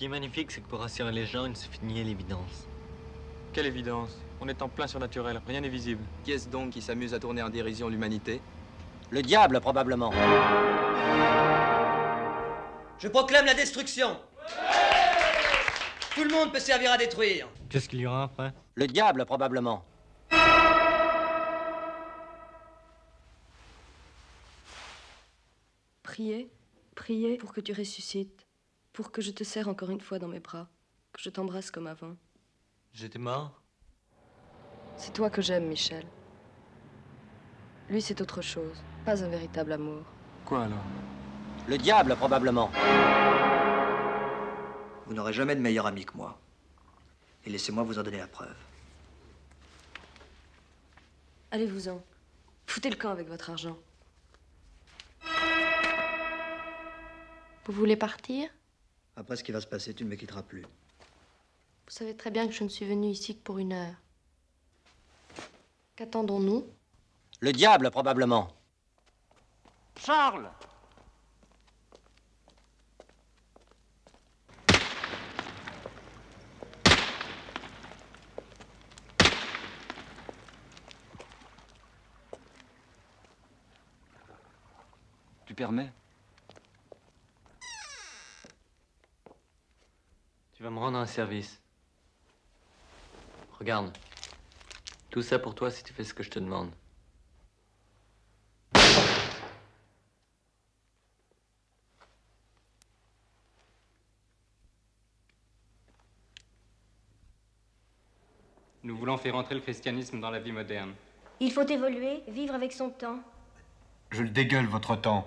qui est magnifique, c'est que pour rassurer les gens, il suffit de nier l'évidence. Quelle évidence? On est en plein surnaturel, rien n'est visible. Qui est-ce donc qui s'amuse à tourner en dérision l'humanité? Le diable, probablement. Je proclame la destruction. Tout le monde peut servir à détruire. Qu'est-ce qu'il y aura après? Le diable, probablement. Priez, priez pour que tu ressuscites, pour que je te serre encore une fois dans mes bras, que je t'embrasse comme avant. J'étais mort C'est toi que j'aime, Michel. Lui, c'est autre chose, pas un véritable amour. Quoi alors? Le diable, probablement. Vous n'aurez jamais de meilleur ami que moi. Et laissez-moi vous en donner la preuve. Allez-vous-en. Foutez le camp avec votre argent. Vous voulez partir? Après ce qui va se passer, tu ne me quitteras plus. Vous savez très bien que je ne suis venue ici que pour une heure. Qu'attendons-nous? Le diable, probablement. Charles Tu permets? Tu vas me rendre un service. Regarde. Tout ça pour toi si tu fais ce que je te demande. Nous voulons faire entrer le christianisme dans la vie moderne. Il faut évoluer, vivre avec son temps. Je le dégueule, votre temps.